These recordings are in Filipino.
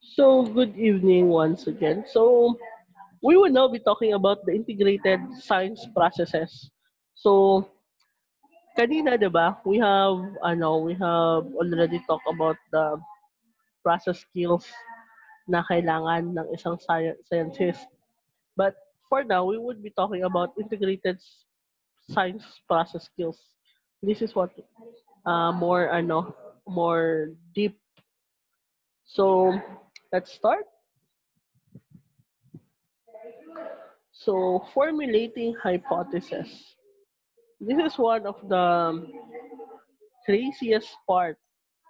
So, good evening once again. So, we will now be talking about the integrated science processes. So, kanina, 'di ba? We have ano, we have already talked about the process skills na kailangan ng isang sci- scientist. But for now, we would be talking about integrated science process skills. This is what uh, more ano, more deep. So, let's start. So, formulating hypothesis. This is one of the craziest part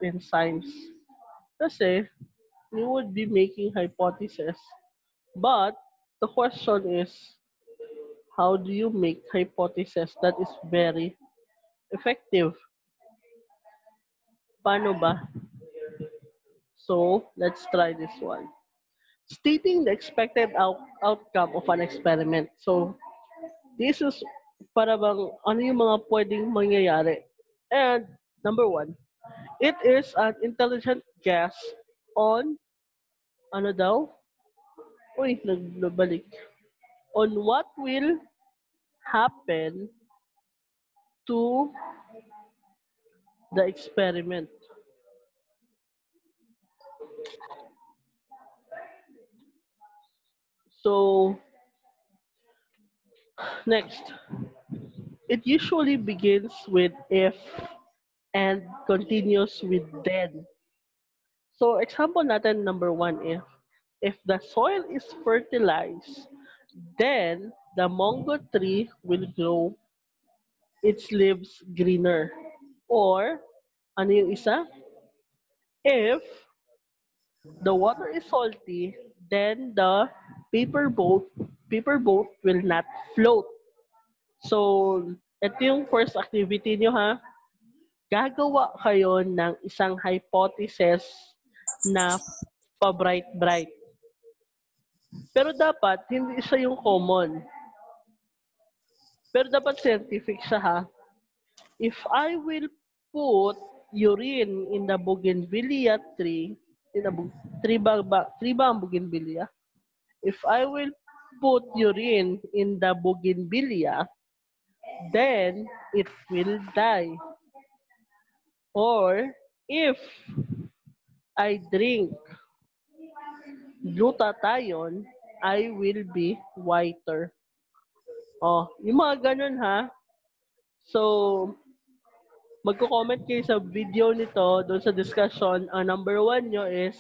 in science. Kasi, you would be making hypothesis. But, the question is, how do you make hypothesis that is very effective? Paano ba? So, let's try this one. Stating the expected out- outcome of an experiment. So, this is para bang ano yung mga pwedeng mangyayari. And number one, it is an intelligent guess on ano daw? Uy, nag- nagbalik. On what will happen to the experiment. So, next, it usually begins with if and continues with then. So, example natin number one, if if the soil is fertilized, then the mango tree will grow its leaves greener. Or, ano yung isa? If the water is salty, then the paper boat paper boat will not float. So, ito yung first activity nyo ha. Gagawa kayo ng isang hypothesis na pa-bright-bright. Pero dapat, hindi siya yung common. Pero dapat scientific siya ha. If I will put urine in the bougainvillea tree, in bu- tree ba, ba, tree ba ang bougainvillea? If I will put urine in the bougainvillea, then it will die. Or if I drink glutathione, I will be whiter. Oh, yung mga ganun ha. So, magko-comment kayo sa video nito, doon sa discussion. Ang number one nyo is,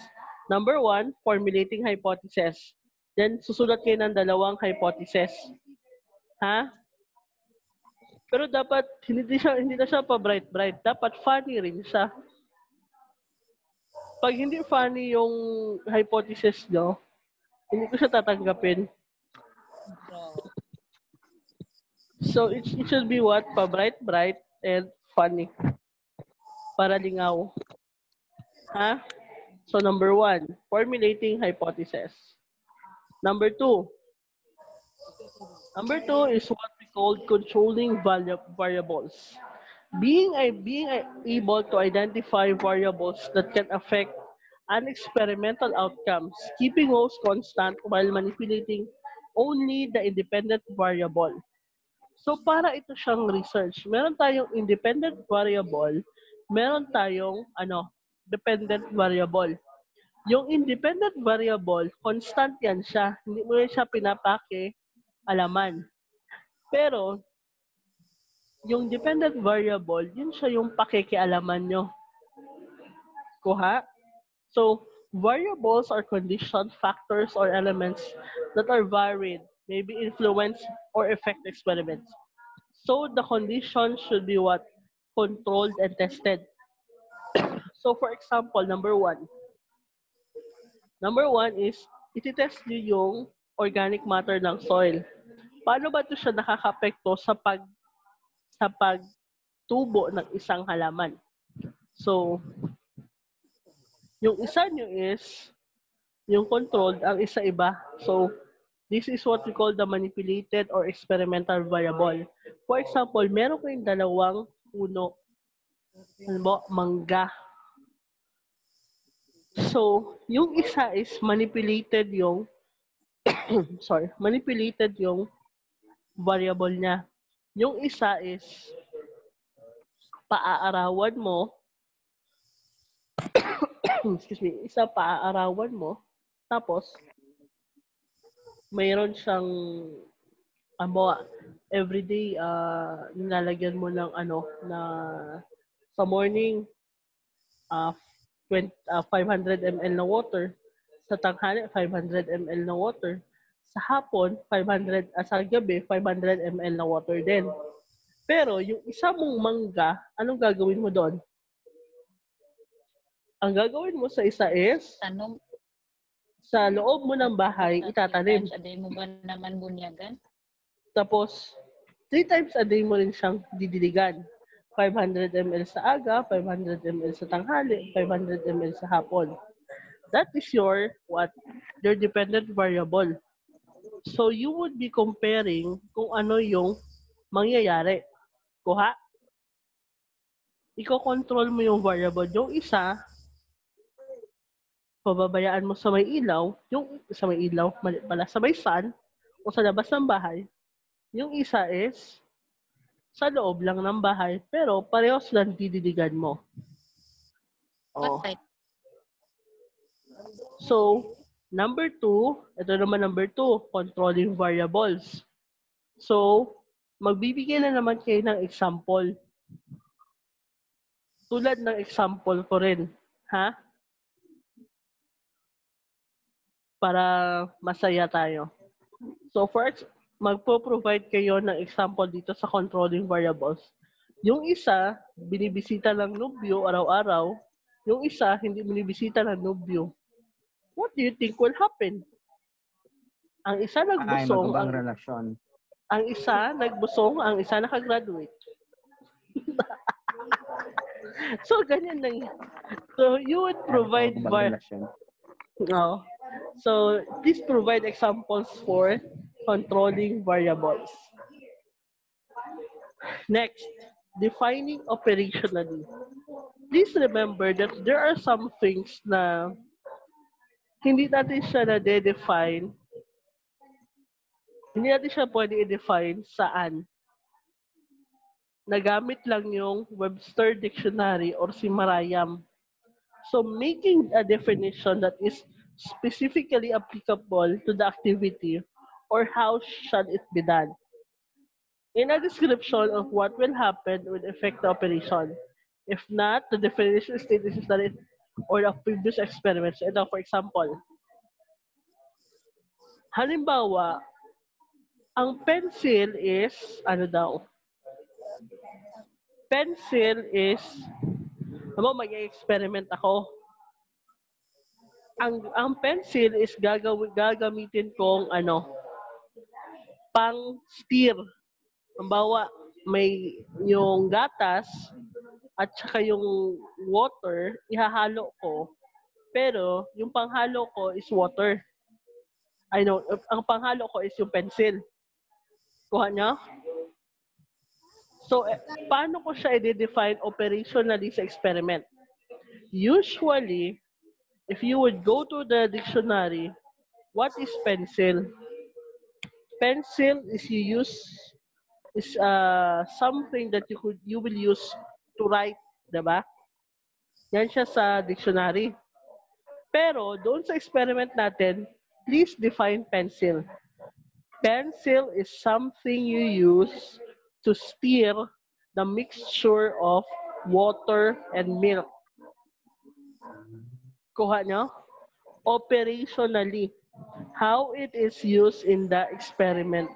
number one, formulating hypothesis. Then, susulat kayo ng dalawang hypothesis. Ha? Pero dapat, hindi siya, hindi na siya pa bright-bright. Dapat funny rin siya. Pag hindi funny yung hypothesis nyo, hindi ko siya tatanggapin. So, it, it should be what? Pa bright-bright and funny. Para lingaw. Ha? So, number one, formulating hypothesis. Number two, number two is what we call controlling varia- variables. Being, a, being a- able to identify variables that can affect an experimental outcomes, keeping those constant while manipulating only the independent variable. So para ito siyang research. Meron tayong independent variable, meron tayong ano, dependent variable. Yung independent variable, constant yan siya. Hindi mo yan siya pinapake alaman. Pero, yung dependent variable, yun siya yung pakikialaman nyo. Kuha? So, variables are conditioned factors or elements that are varied, maybe influence or affect experiments. So, the condition should be what? Controlled and tested. so, for example, number one. Number one is, ititest nyo yung organic matter ng soil. Paano ba ito siya nakakapekto sa pag sa pagtubo ng isang halaman? So, yung isa nyo is yung controlled, ang isa iba. So, this is what we call the manipulated or experimental variable. For example, meron kayong dalawang puno. Ano ba? Mangga. So, yung isa is manipulated yung sorry, manipulated yung variable niya. Yung isa is paaarawan mo excuse me, isa paaarawan mo tapos mayroon siyang amo everyday uh, nilalagyan mo ng ano na sa morning uh, 20, uh, 500 ml na water. Sa tanghali 500 ml na water. Sa hapon 500 uh, sa gabi 500 ml na water din. Pero yung isa mong mangga anong gagawin mo doon? Ang gagawin mo sa isa is Tanong, sa loob mo ng bahay itatanim. Sa day mo ba naman bunyagan? Tapos, three times a day mo rin siyang didiligan. 500 ml sa aga, 500 ml sa tanghali, 500 ml sa hapon. That is your what? Your dependent variable. So you would be comparing kung ano yung mangyayari. Kuha? Iko-control mo yung variable. Yung isa, pababayaan mo sa may ilaw, yung sa may ilaw, pala, sa may sun, o sa labas ng bahay, yung isa is sa loob lang ng bahay, pero parehos lang didiligan mo. Oh. So, number two, ito naman number two, controlling variables. So, magbibigay na naman kayo ng example. Tulad ng example ko rin. Ha? Para masaya tayo. So, first, magpo-provide kayo ng example dito sa controlling variables. Yung isa, binibisita ng nubyo araw-araw. Yung isa, hindi binibisita ng nubyo. What do you think will happen? Ang isa Ay, nagbusong, magandang ang, relasyon. ang isa nagbusong, ang isa nakagraduate. so, ganyan lang. So, you would provide relasyon. No. So, please provide examples for controlling variables. Next, defining operationally. Please remember that there are some things na hindi natin siya na-define hindi natin siya pwede i-define saan. Nagamit lang yung Webster Dictionary or si Marayam. So making a definition that is specifically applicable to the activity or how shall it be done. In a description of what will happen will affect the operation. If not, the definition states is that it or the previous experiments. Ito, for example, halimbawa, ang pencil is, ano daw? Pencil is, ano, mag-experiment ako. Ang, ang pencil is gagaw, gagamitin kong, ano, pang steer. Halimbawa, may yung gatas at saka yung water, ihahalo ko. Pero, yung panghalo ko is water. I know, ang panghalo ko is yung pencil. Kuha niya? So, eh, paano ko siya i-define operationally sa experiment? Usually, if you would go to the dictionary, what is? Pencil is you use is uh, something that you could you will use to write, 'di ba? Yan siya sa dictionary. Pero doon sa experiment natin, please define pencil. Pencil is something you use to stir the mixture of water and milk. Kuha nyo? Operationally, how it is used in the experiment.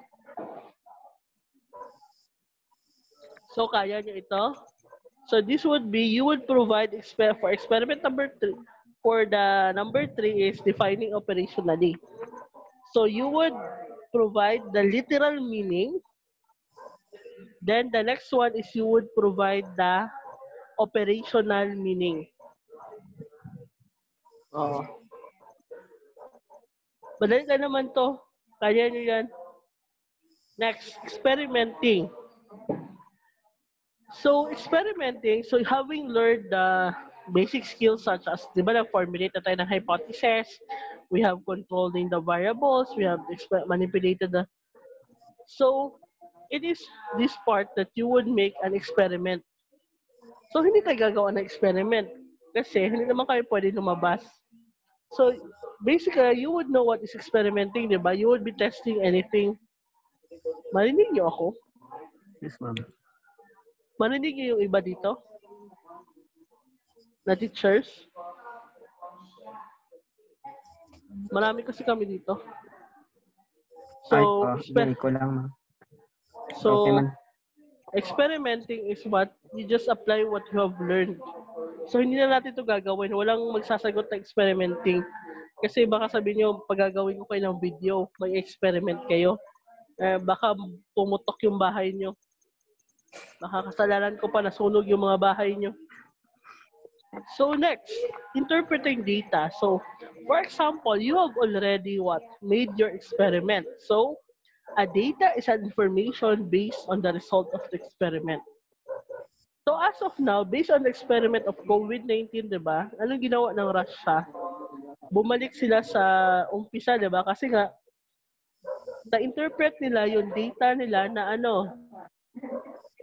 So, kaya nyo ito? So, this would be, you would provide, exper for experiment number three, for the number three is defining operationally. So, you would provide the literal meaning. Then, the next one is you would provide the operational meaning. Oh. Madali ka naman to. Kaya nyo yan. Next, experimenting. So, experimenting, so having learned the basic skills such as, di ba, na-formulate na tayo ng hypothesis, we have controlling the variables, we have manipulated the... So, it is this part that you would make an experiment. So, hindi tayo gagawa ng experiment kasi hindi naman kayo pwede lumabas. So, basically, you would know what is experimenting, di ba? You would be testing anything. Marinig niyo ako? Yes, ma'am. Marinig niyo yung iba dito? Na teachers? Marami kasi kami dito. So, Kahit pa, exper- ko lang, ma'am. so okay, ma'am. experimenting is what you just apply what you have learned. So, hindi na natin ito gagawin. Walang magsasagot na experimenting. Kasi baka sabihin nyo, pag gagawin ko kayo ng video, may experiment kayo. Eh, baka pumutok yung bahay nyo. Baka kasalanan ko pa nasunog yung mga bahay nyo. So next, interpreting data. So, for example, you have already what? Made your experiment. So, a data is an information based on the result of the experiment. So as of now, based on the experiment of COVID-19, di ba? Anong ginawa ng Russia? Bumalik sila sa umpisa, di ba? Kasi nga, na-interpret nila yung data nila na ano,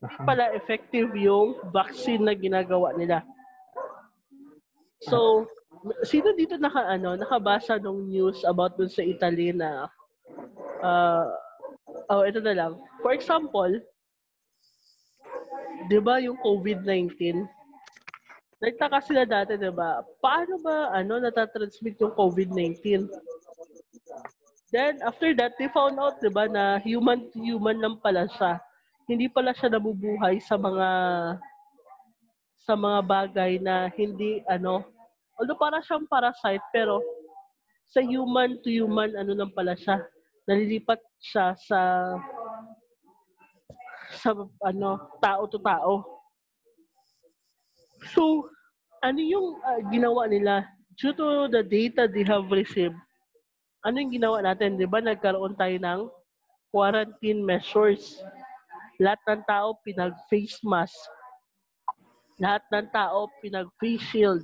hindi pala effective yung vaccine na ginagawa nila. So, sino dito naka ano, nakabasa ng news about dun sa Italy na uh, oh, ito na lang. For example, 'di ba yung COVID-19? Nagtaka sila dati, 'di ba? Paano ba ano natatransmit yung COVID-19? Then after that, they found out, 'di ba, na human to human lang pala siya. Hindi pala siya nabubuhay sa mga sa mga bagay na hindi ano although para siyang parasite pero sa human to human ano lang pala siya nalilipat siya sa sa ano tao to tao so ano yung uh, ginawa nila due to the data they have received ano yung ginawa natin di ba nagkaroon tayo ng quarantine measures lahat ng tao pinag face mask lahat ng tao pinag-face shield.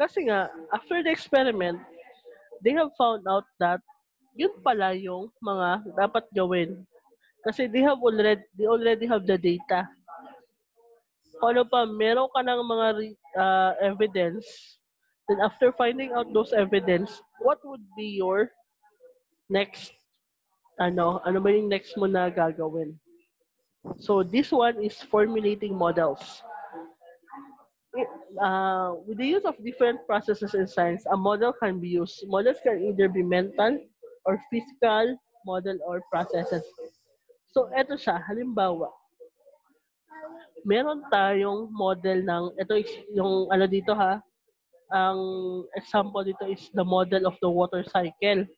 Kasi nga, after the experiment, they have found out that yun pala yung mga dapat gawin. Kasi they have already, they already have the data. Kung ano pa, meron ka ng mga uh, evidence, then after finding out those evidence, what would be your next, ano, ano ba yung next mo na gagawin? So this one is formulating models uh, with the use of different processes in science, a model can be used. Models can either be mental or physical model or processes. So, eto siya. Halimbawa, meron tayong model ng, ito is yung ano dito ha, ang example dito is the model of the water cycle.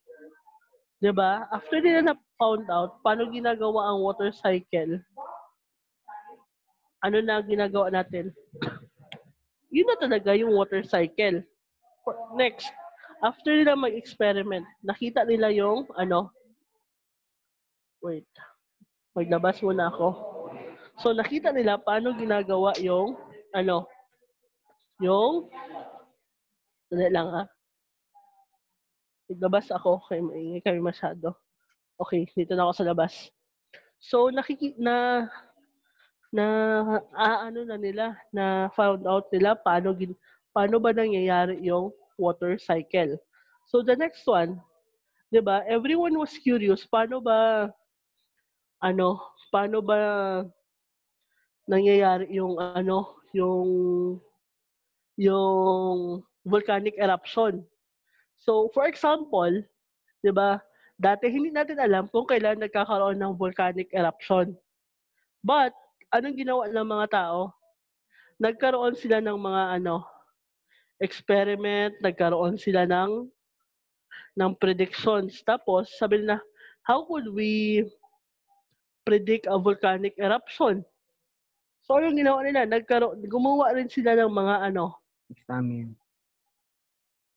'Di ba? After nila na found out paano ginagawa ang water cycle, ano na ginagawa natin? yun na talaga yung water cycle. Next, after nila mag-experiment, nakita nila yung, ano, wait, maglabas muna ako. So, nakita nila paano ginagawa yung, ano, yung, dali lang ha. Naglabas ako, kaya maingay kami masyado. Okay, dito na ako sa labas. So, nakiki na na ah, ano na nila na found out nila paano gin, paano ba nangyayari yung water cycle. So the next one, 'di ba? Everyone was curious paano ba ano, paano ba nangyayari yung ano, yung yung volcanic eruption. So for example, 'di ba? Dati hindi natin alam kung kailan nagkakaroon ng volcanic eruption. But anong ginawa ng mga tao? Nagkaroon sila ng mga ano, experiment, nagkaroon sila ng ng predictions. Tapos, sabi na, how could we predict a volcanic eruption? So, yung ginawa nila, nagkaroon, gumawa rin sila ng mga ano, Examine.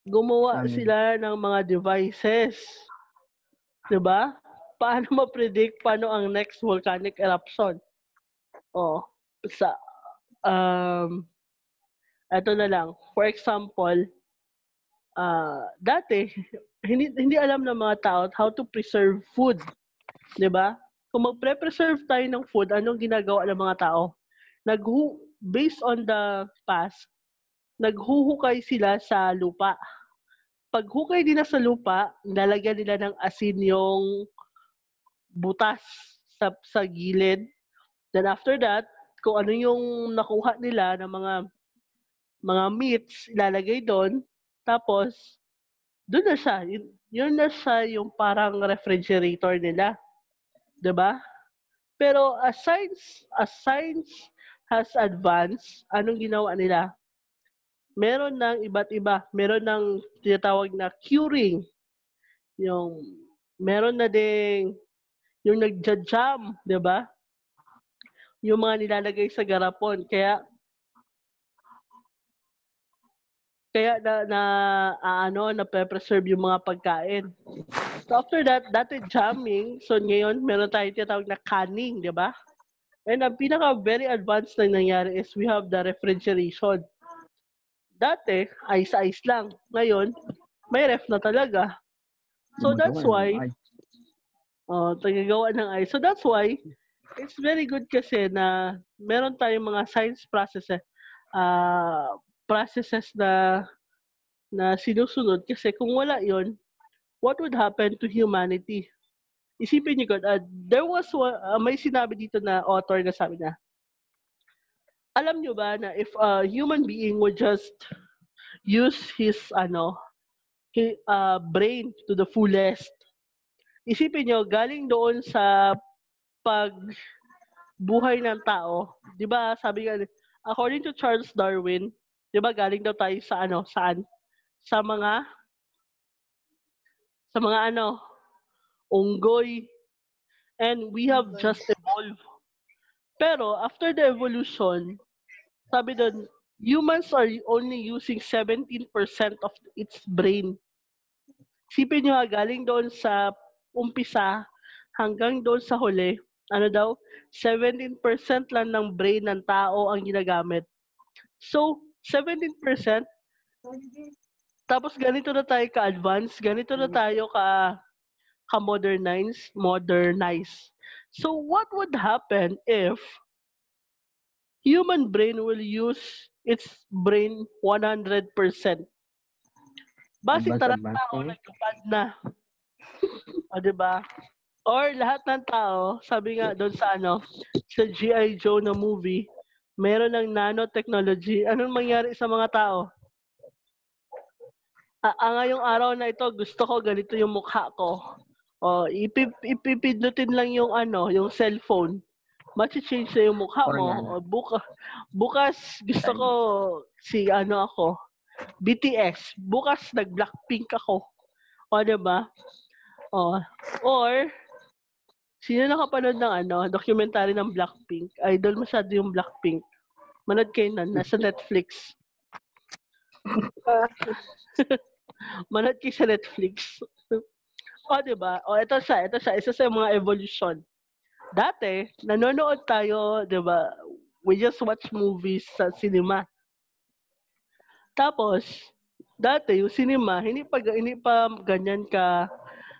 gumawa Examine. sila ng mga devices. 'Di ba? Paano ma-predict paano ang next volcanic eruption? Oh, sa um Ito na lang. For example, ah dati, hindi, hindi alam ng mga tao how to preserve food. 'Di ba? Kung magpre-preserve tayo ng food, anong ginagawa ng mga tao? Naghu based on the past, naghuhukay sila sa lupa. Pag hukay nila sa lupa, nilalagyan nila ng asin yung butas sa, sa gilid. Then after that, kung ano yung nakuha nila ng mga mga meats, ilalagay doon. Tapos, doon na siya. Yun, yun na siya yung parang refrigerator nila. ba? Pero as science, as science has advanced, anong ginawa nila? Meron ng iba't iba. Meron ng tinatawag na curing. Yung meron na ding yung nagja-jam, 'di ba? Yung mga nilalagay sa garapon. Kaya kaya na, na ano na preserve yung mga pagkain. So after that, dati jamming. So ngayon, meron tayo tinatawag na canning, di ba? And ang pinaka very advanced na nangyari is we have the refrigeration. Dati, ice-ice lang. Ngayon, may ref na talaga. So that's why, oh, tagagawa ng ice. So that's why, it's very good kasi na meron tayong mga science processes, uh, processes na na sinusunod kasi kung wala yon what would happen to humanity? Isipin niyo God, uh, there was one, uh, may sinabi dito na author na sabi na, alam niyo ba na if a human being would just use his ano his, uh, brain to the fullest, isipin niyo galing doon sa pag buhay ng tao, 'di ba? Sabi nga according to Charles Darwin, 'di ba galing daw tayo sa ano, saan? Sa mga sa mga ano, unggoy. And we have just evolved. Pero after the evolution, sabi doon, humans are only using 17% of its brain. Sipin nyo galing doon sa umpisa hanggang doon sa huli, ano daw, 17% lang ng brain ng tao ang ginagamit. So, 17%, tapos ganito na tayo ka-advance, ganito na tayo ka ka-modernize, modernize. So what would happen if human brain will use its brain 100%? Base Advance, tara tao nagkapad na. o, di ba? Or lahat ng tao, sabi nga doon sa ano, sa G.I. Joe na movie, meron ng nanotechnology. Anong mangyari sa mga tao? Ah, ah, ngayong araw na ito, gusto ko ganito yung mukha ko. O, ipip, ipipindutin lang yung ano, yung cellphone. Machi-change na yung mukha mo. Koreano. O, buka, bukas, gusto ko si ano ako, BTS. Bukas, nag-Blackpink ako. O, diba? O, or, sino nakapanood ng ano, documentary ng Blackpink? Idol masyado yung Blackpink. Manood kayo na, nasa Netflix. Manood kayo sa Netflix. o, di ba? O, ito siya, ito siya. Isa sa mga evolution. Dati, nanonood tayo, di ba? We just watch movies sa cinema. Tapos, dati, yung cinema, hindi pa, hindi pa ganyan ka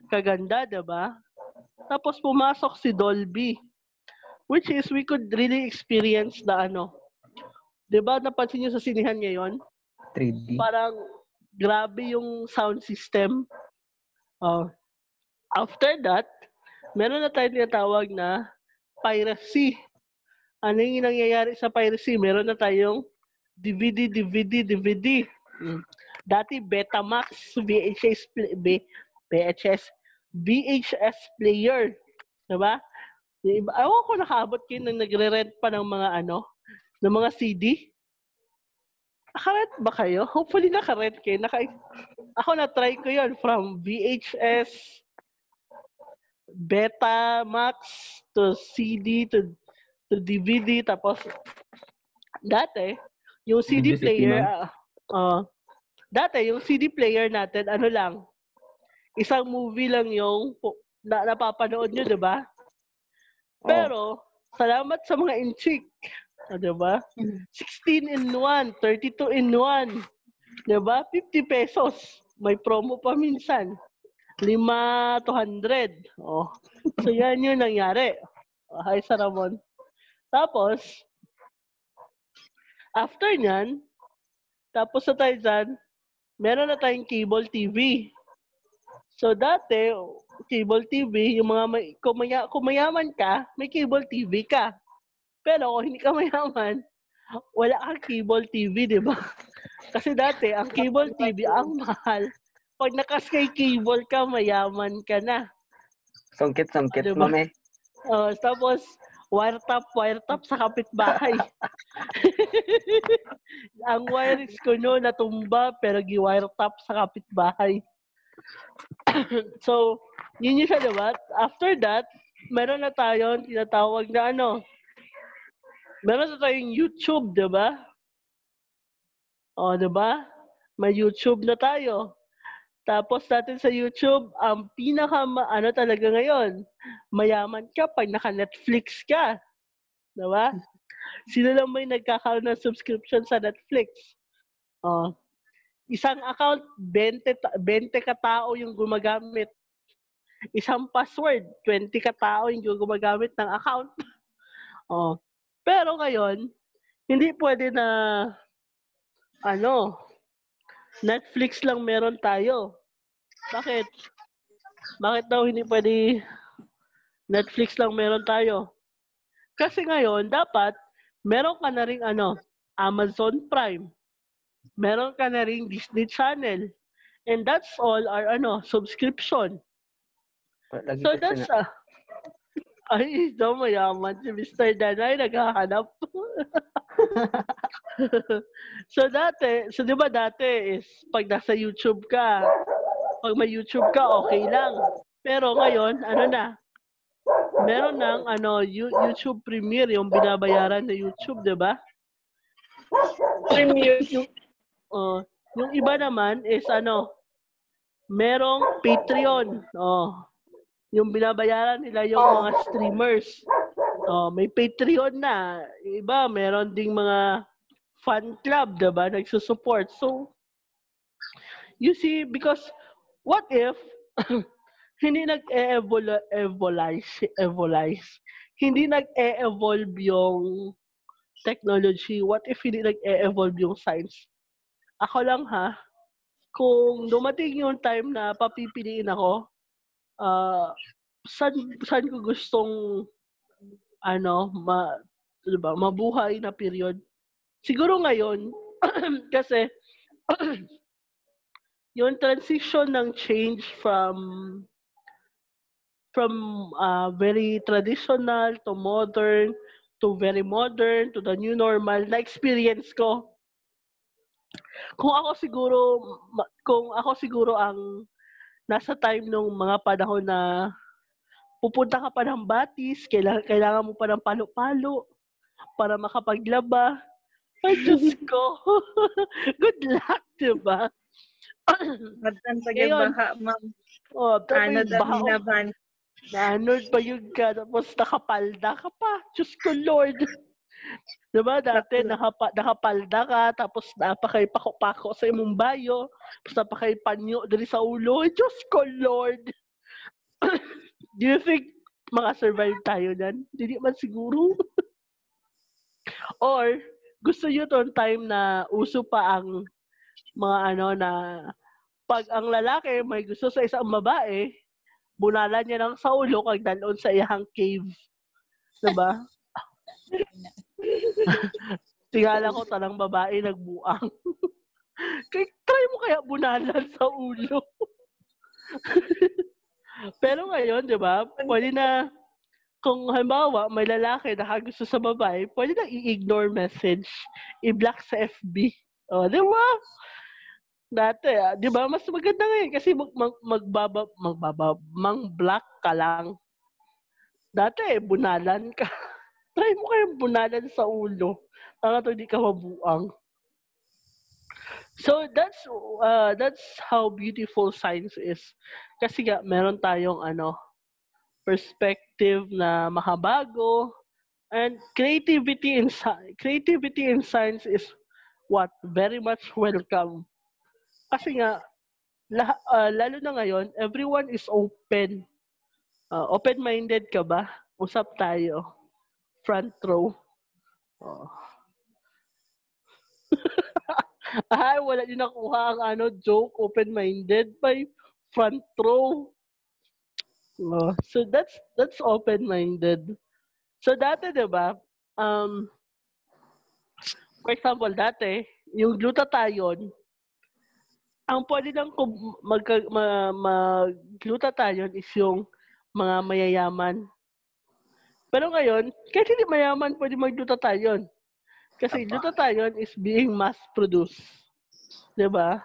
kaganda, di ba? Tapos, pumasok si Dolby. Which is, we could really experience the ano. Di ba, napansin niyo sa sinihan ngayon? 3D. parang grabe yung sound system. Oh. After that, meron na tayong tinatawag na piracy. Ano yung nangyayari sa piracy? Meron na tayong DVD, DVD, DVD. Mm. Dati Betamax, VHS, VHS, VHS player. Diba? Ewan ko nakaabot kayo na nagre-rent pa ng mga ano, ng mga CD. Nakarent ba kayo? Hopefully nakarent kayo. Naka, ako na-try ko yon from VHS, Betamax, to CD, to, to DVD. Tapos, dati, yung CD player, ah, ah, dati, yung CD player natin, ano lang, isang movie lang yung na, napapanood nyo, di ba? Oh. Pero, salamat sa mga inchik. O, diba? 16 in 1, 32 in 1. Diba? 50 pesos. May promo pa minsan. 5 to 100. Oh. So, yan yung nangyari. Hi, Ramon. Tapos, after nyan, tapos na tayo dyan, meron na tayong cable TV. So, dati, cable TV, yung mga may, kung, maya, kung mayaman ka, may cable TV ka. Pero kung hindi ka mayaman, wala kang cable TV, di ba? Kasi dati, ang cable TV, ang mahal. Pag nakaskay cable ka, mayaman ka na. Sungkit-sungkit, Diba? mami. Oh, tapos, wire top, wire top sa kapitbahay. ang wirings ko noon natumba, pero gi-wire top sa kapitbahay. so, yun yung siya, diba? After that, meron na tayong tinatawag na ano, meron na tayong YouTube, diba? O, diba? May YouTube na tayo. Tapos natin sa YouTube, ang pinaka ano talaga ngayon, mayaman ka pag naka-Netflix ka. Diba? Sino lang may nagkakaroon ng subscription sa Netflix? Oh. Isang account, 20, ta- 20 katao yung gumagamit. Isang password, 20 katao yung gumagamit ng account. Oh. Pero ngayon, hindi pwede na ano, Netflix lang meron tayo. Bakit? Bakit daw hindi pwede Netflix lang meron tayo? Kasi ngayon, dapat meron ka na rin ano, Amazon Prime. Meron ka na rin Disney Channel. And that's all our ano, subscription. Lagi So that's na, uh, ay, daw mayaman si Mr. Danay naghahanap. so dati, so di ba dati is pag nasa YouTube ka, pag may YouTube ka, okay lang. Pero ngayon, ano na, meron ng ano, You- YouTube Premiere, yung binabayaran na YouTube, di ba? Premiere. Yung, oh, yung iba naman is ano, merong Patreon. Oh, yung binabayaran nila yung Oh. mga streamers. Oh, may Patreon na. Iba, meron ding mga fan club, ba? Nagsusupport. So, you see, because what if hindi nag-evolve, evolve, hindi nag-evolve yung technology, what if hindi nag-evolve yung science? Ako lang ha, kung dumating yung time na papipiliin ako, ah saan, saan ko gustong ano, ma, diba, mabuhay na period. Siguro ngayon, kasi yung transition ng change from from uh, very traditional to modern to very modern to the new normal na experience ko. Kung ako siguro kung ako siguro ang nasa time nung mga panahon na pupunta ka pa ng batis, kailangan, kailangan mo pa ng palo-palo para makapaglaba. Ay, Diyos ko. Good luck, diba? Matan sa Ngayon, baha, ma'am. Oh, tapos Ano yung daw hinaban? Nanod pa yun ka, tapos nakapalda ka pa. Diyos ko, Lord. Diba, dati nakapa, nakapalda ka, tapos napakay pako-pako sa imong bayo, tapos napakay panyo dali sa ulo. Diyos ko, Lord. Do you think makasurvive tayo dyan? Hindi man siguro. Or, gusto nyo to time na uso pa ang mga ano na pag ang lalaki may gusto sa isang babae, bunalan niya ng sa ulo kag dalon sa iyang cave. Diba? Tingala ko talang babae nagbuang. Kay try mo kaya bunalan sa ulo. Pero ngayon, 'di ba? Pwede na kung halimbawa may lalaki na gusto sa babae, pwede na i-ignore message, i-block sa FB. O, di ba? Dati, ah, di ba? Mas maganda ngayon kasi mag, mag, magbaba, magbaba, mang-block ka lang. Dati, bunalan ka. Try mo kayong bunalan sa ulo. Para to di ka mabuang. So that's uh, that's how beautiful science is. Kasi nga meron tayong ano perspective na makabago And creativity in creativity in science is what very much welcome. Kasi nga lah- ah, lalo na ngayon, everyone is open. Ah, open-minded ka ba? Usap tayo. Front row. Oh. Ay, wala din nakuha ang ano, joke, open-minded by front row. Oh, so that's that's open-minded. So dati, 'di ba? Um for example, dati, yung glutathione, ang pwede lang kung mag, ma, mag-glutathione is yung mga mayayaman. Pero ngayon, kahit hindi mayaman, pwede mag-glutathione. Kasi glutathione is being mass-produced. ba?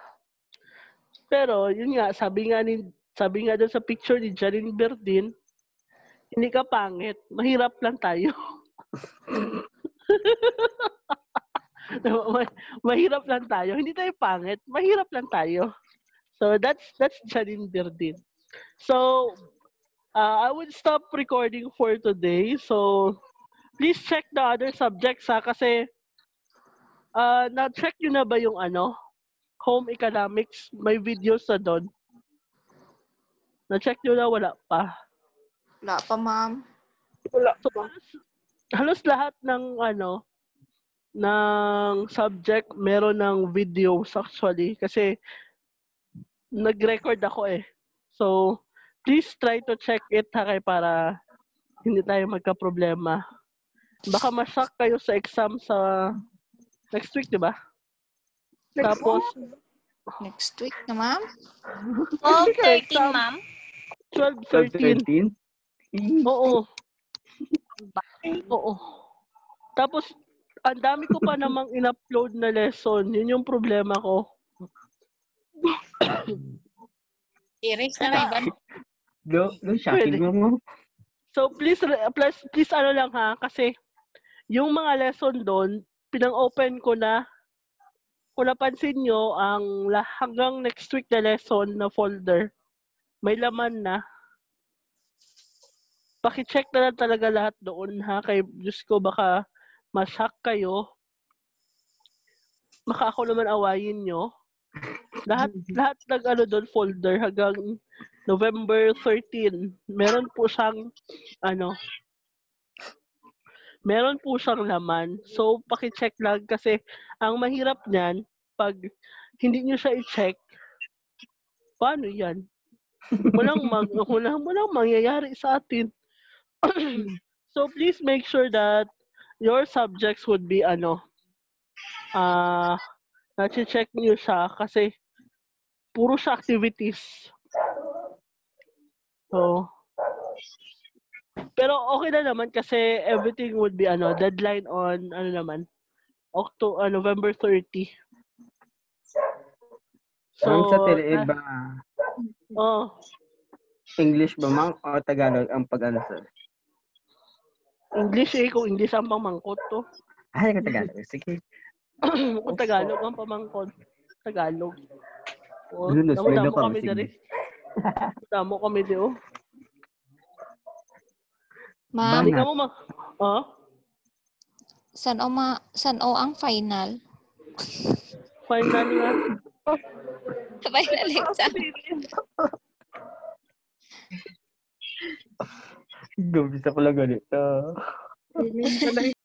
Pero, yun nga, sabi nga ni sabi nga doon sa picture ni Janine Berdin, hindi ka pangit. Mahirap lang tayo. Ma- mahirap lang tayo. Hindi tayo pangit. Mahirap lang tayo. So that's that's Janine Berdin. So uh, I would stop recording for today. So please check the other subjects ha kasi uh, na-check nyo na ba yung ano? Home economics? May videos na doon. Na-check nyo na wala pa. Wala pa, ma'am. Wala So, pa. halos, halos lahat ng ano ng subject meron ng videos actually kasi nag-record ako eh. So, please try to check it ha kay para hindi tayo magka-problema. Baka ma-shock kayo sa exam sa next week, di ba? Tapos, Next week na, ma'am. Oh, Okay, 13, exam. ma'am. 12, 13. 13? Oo. Oo. Tapos, ang dami ko pa namang in-upload na lesson. Yun yung problema ko. I-erase na iba. Go, go shocking Pwede. mo. So, please, please, please ano lang ha, kasi yung mga lesson doon, pinang-open ko na. Kung napansin nyo, ang hanggang next week na lesson na folder, may laman na. Paki-check na lang talaga lahat doon ha. Kay Diyos ko, baka masak kayo. Baka ako naman awayin nyo. Lahat, lahat ng ano doon folder hanggang November 13. Meron po siyang ano, meron po siyang laman. So, paki-check lang kasi ang mahirap niyan, pag hindi nyo siya i-check, paano yan? Walang, mag, walang, walang mangyayari sa atin. so, please make sure that your subjects would be ano, ah, uh, check nyo siya kasi puro siya activities. So, pero okay na naman kasi everything would be ano, deadline on ano naman, October, November 30. ang sa tele ah, ba, oh, English ba ma'am o Tagalog ang pag-ano sir? English eh, kung English ang pamangkot to. Ay, ka Tagalog. Sige. kung Tagalog ang pamangkot, Tagalog. Oh, Lunos, may kami sige. Damo kami di oh. Ma'am, Hindi ka mo ma... Oh? san o, ma, san o ang final? Final nga. Final exam. Gawin sa pala ganito. Hindi